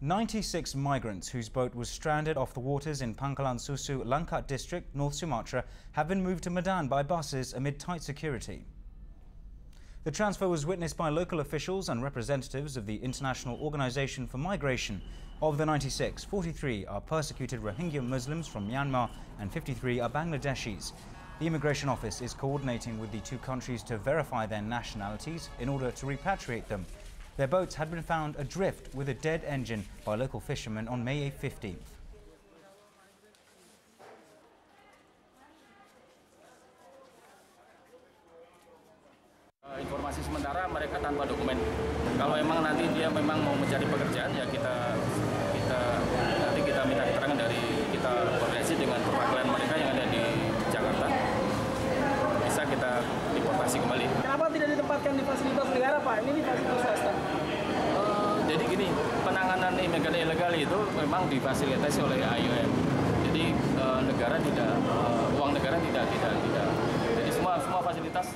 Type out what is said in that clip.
96 migrants whose boat was stranded off the waters in Pangkalan Susu, Langkat district, North Sumatra, have been moved to Medan by buses amid tight security. The transfer was witnessed by local officials and representatives of the International Organization for Migration. Of the 96, 43 are persecuted Rohingya Muslims from Myanmar and 53 are Bangladeshis. The Immigration Office is coordinating with the two countries to verify their nationalities in order to repatriate them. Their boats had been found adrift with a dead engine by local fishermen on May 15th. Eh, informasi sementara mereka tanpa dokumen. Kalau emang nanti dia memang mau mencari pekerjaan ya kita kita nanti kita minta keterangan dari kita koordinasi dengan perwakilan mereka yang ada di Jakarta. Bisa kita deportasi kembali. Kenapa tidak ditempatkan di fasilitas negara Pak? Ini di fasilitas penanganan imigran ilegal itu memang difasilitasi oleh IOM. Jadi uh, negara tidak uh, uang negara tidak tidak tidak. Jadi semua semua fasilitas